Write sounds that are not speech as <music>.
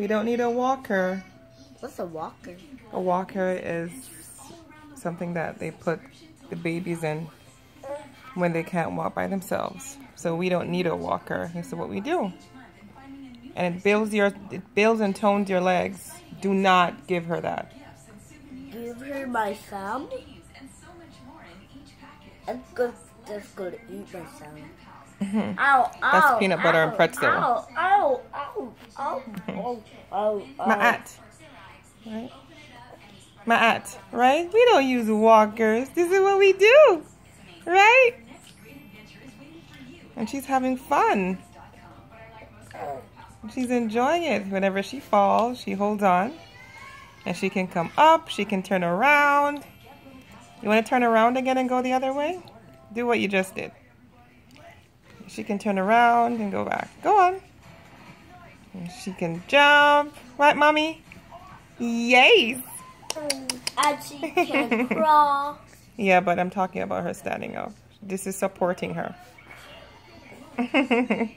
We don't need a walker. What's a walker? A walker is something that they put the babies in when they can't walk by themselves. So we don't need a walker. This is what we do. And it builds your it builds and tones your legs. Do not give her that. Give her my thumb. I'm good, just gonna eat my thumb. Ow, ow. That's peanut butter and pretzel. Ow, ow, ow, ow. Ma'at. Right? Ma'at. Right? We don't use walkers. This is what we do. Right? And she's having fun. She's enjoying it. Whenever she falls, she holds on. And she can come up. She can turn around. You want to turn around again and go the other way? Do what you just did. She can turn around and go back. Go on. She can jump. Right, mommy? Yes. Um, and she <laughs> can crawl. Yeah, but I'm talking about her standing up. This is supporting her. <laughs>